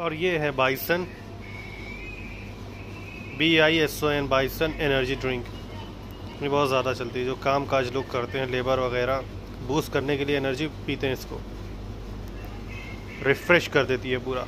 और ये है bison B I S O N bison energy drink. ये बहुत ज़्यादा चलती है, जो काम काज लोग करते हैं, लेबर वगैरह, बूस्ट करने के लिए एनर्जी पीते हैं इसको। रिफ़्रेश कर देती है पूरा।